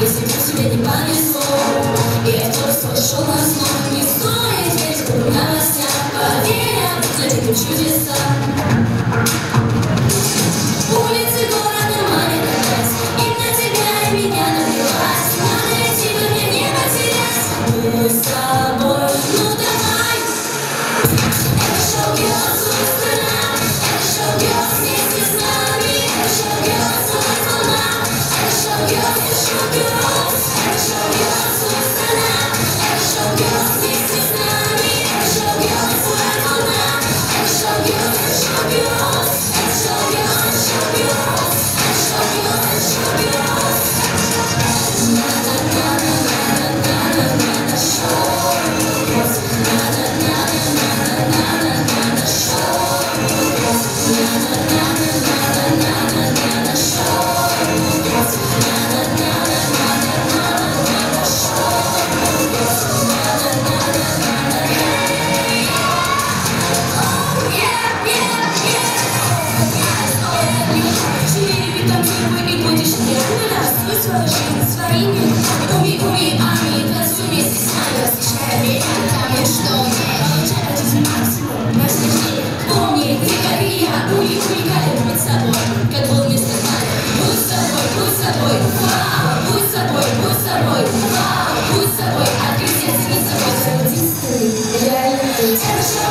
Если бы тебя не понесло, я тоже слышал нас Там, где вы не будешь, нет, не раз, не своими, своими, уми, уми, а. Let's